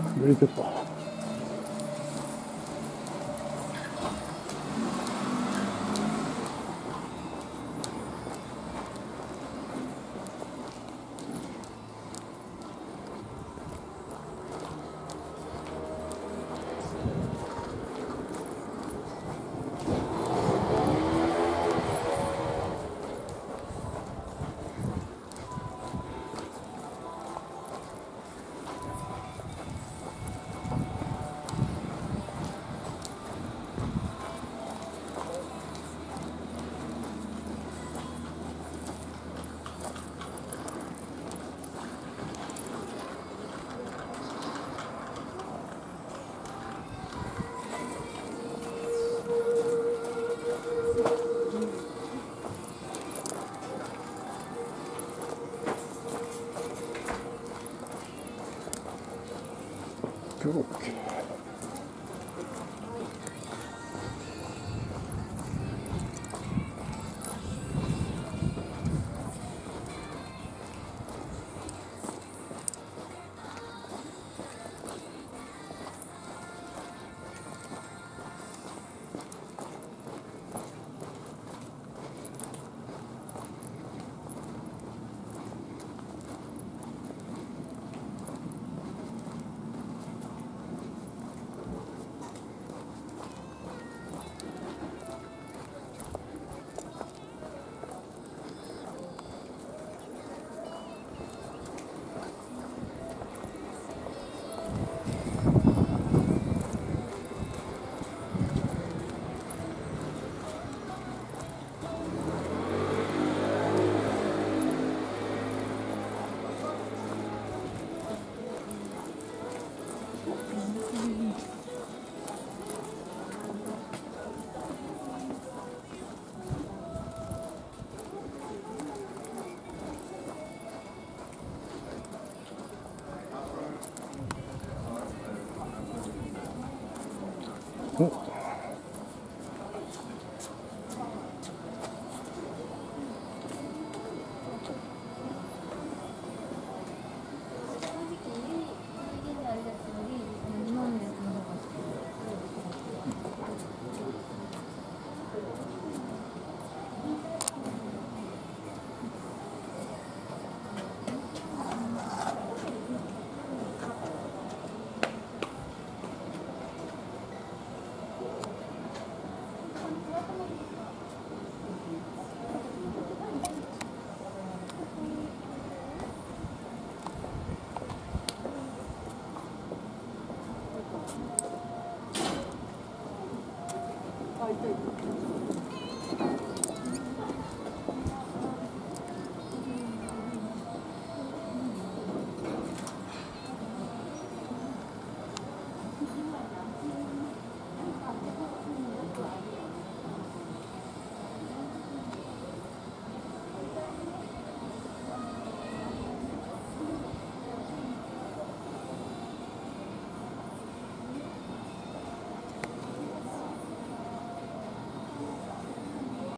beautiful. 病気 있